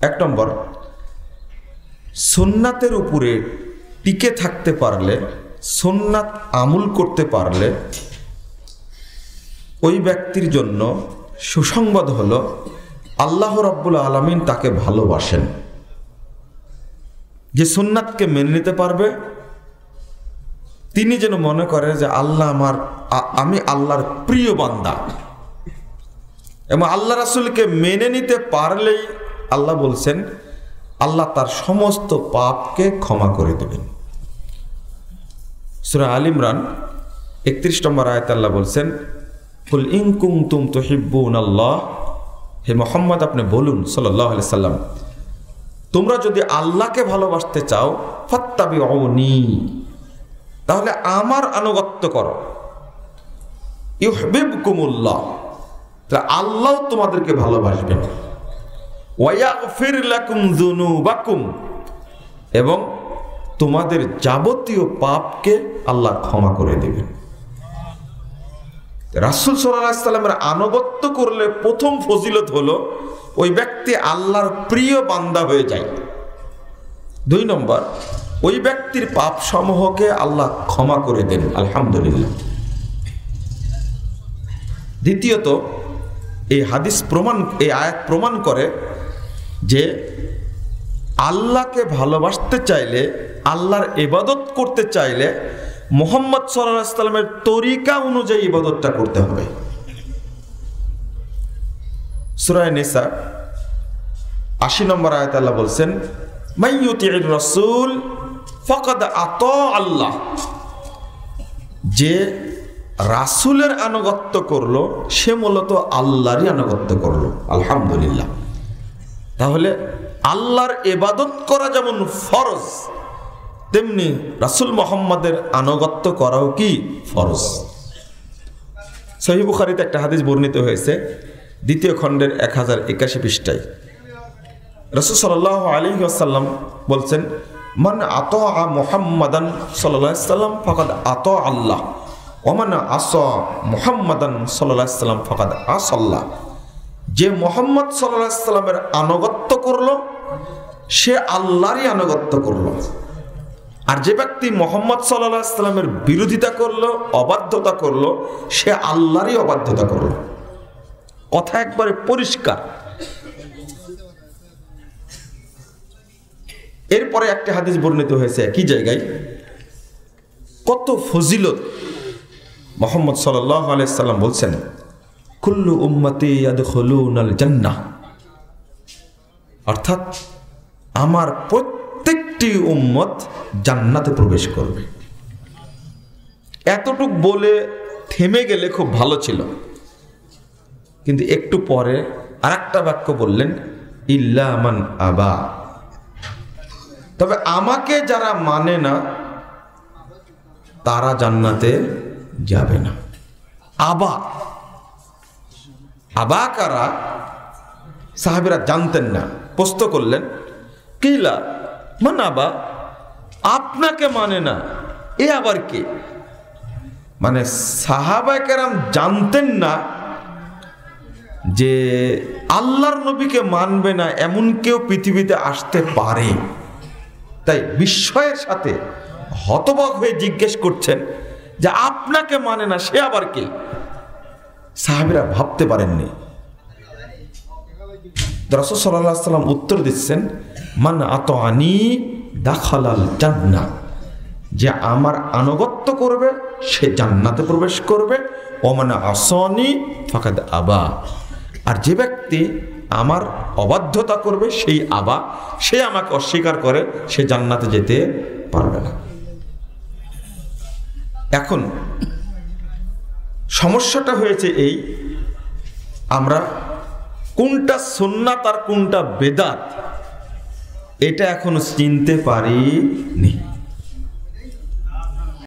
এক নম্বর সোননাথের উপরে টিকে থাকতে পারলে সোননাথ আমুল করতে পারলে ওই ব্যক্তির জন্য সুসংবাদ হল, আল্লাহ রব্বুল আলমিন তাকে ভালোবাসেন। যে সুন্নাতকে মেনে নিতে পারবে, তিনি যেন মনে করে যে আল্লাহ আমার আমি আল্লাহর প্রিয় বান্দা। এবং আল্লাহ রাসুলকে মেনে নিতে পারলেই আল্লাহ বলছেন, আল্লাহ তার সমস্ত পাপকে ক্ষমা করে দেবেন। সুরা আল ইমরান একত্রিশ নম্বর আয়ত আল্লাহ বলছেন ফুল ইনকুম তুম তো হিব্বুন আল্লাহ হে মোহাম্মদ, আপনি বলুন সাল্লাহ সাল্লাম, তোমরা যদি আল্লাহকে ভালোবাসতে চাও ফত্তাবি অনি তাহলে আমার আনুগত্য করো। ইউহবিব কুমুল্লাহ তাহলে আল্লাহ তোমাদেরকে ভালোবাসবেন। যুনুবাকুম। এবং তোমাদের যাবতীয় পাপকে আল্লাহ ক্ষমা করে দেবেন। রাসুল সাল্লামের আনুগত্য করলে প্রথম ফজিলত হলো, ওই ব্যক্তি আল্লাহর প্রিয় বান্দা হয়ে যায়। দুই নম্বর, ওই ব্যক্তির পাপ সমূহকে আল্লাহ ক্ষমা করে দেন। আলহামদুলিল্লাহ। দ্বিতীয়ত, এই হাদিস প্রমাণ, এই আয়াত প্রমাণ করে যে আল্লাহকে ভালোবাসতে চাইলে, আল্লাহর ইবাদত করতে চাইলে মোহাম্মদ সাল্লামের তরিকা অনুযায়ী ইবাদতটা করতে হবে। সুরায় নেসা, আশি নম্বর আয়াত আল্লাহ বলছেন রসুল ফকদ আত আল্লাহ। যে রাসুলের আনুগত্য করল, সে মূলত আল্লাহরই আনুগত্য করল। আলহামদুলিল্লাহ। তাহলে আল্লাহর এবাদত করা যেমন ফরজ, তেমনি রাসুল মোহাম্মদের আনুগত্য করাও কি ফরজ? সহি বুখারিতে একটা হাদিস বর্ণিত হয়েছে, দ্বিতীয় খণ্ডের এক হাজার একাশি পৃষ্ঠায়। রসুল সাল্লাহ আলী আসাল্লাম বলছেন, মান আত আ মোহাম্মদান সাল্লাম ফকাদ আত আল্লাহ ওমান আস মোহাম্মদান সাল্লাম ফকাদ আসল্লাহ যে মোহাম্মদ সাল্লামের আনুগত্য করল, সে আল্লাহরই আনুগত্য করল। আর যে ব্যক্তি মোহাম্মদ সাল্লাহ সাল্লামের বিরোধিতা করল, অবাধ্যতা করল, সে আল্লাহরই অবাধ্যতা করল। কথা একবারে পরিষ্কার। এরপরে একটা হাদিস বর্ণিত হয়েছে, একই জায়গায়। কত ফজিলত মোহাম্মদ সাল্লাহ আলাইসাল্লাম বলছেন। কুল্লু উম্মতি জান্নাহ। অর্থাৎ আমার প্রত্যেকটি উম্মত জান্নাতে প্রবেশ করবে। এতটুক বলে থেমে গেলে খুব ভালো ছিল। কিন্তু একটু পরে আর একটা বাক্য বললেন ইল্লামান আবা। তবে আমাকে যারা মানে না, তারা জান্নাতে যাবে না। আবা। আবা কারা সাহাবিরা জানতেন না, প্রশ্ন করলেন, কিলা মান আবা আপনাকে মানে না, এ আবার কে? মানে সাহাবায় কেরাম জানতেন না যে আল্লাহর নবীকে মানবে না এমন কেউ পৃথিবীতে আসতে পারে। তাই বিস্ময়ের সাথে হতবাক হয়ে জিজ্ঞেস করছেন যে, আপনাকে মানে না, সে আবার কে? সাহাবিরা ভাবতে পারেননি। রসদ সাল্লাহ সাল্লাম উত্তর দিচ্ছেন, মান আত আনি দাখালাল জান্না যে আমার আনুগত্য করবে, সে জান্নাতে প্রবেশ করবে। ও মানে আসনি ফাঁকাদ আবা। আর যে ব্যক্তি আমার অবাধ্যতা করবে, সেই আবা, সে আমাকে অস্বীকার করে, সে জান্নাতে যেতে পারবে না। এখন সমস্যাটা হয়েছে এই আমরা কোনটা সোননাথ আর কোনটা বেদাত এটা এখনও চিনতে পারিনি।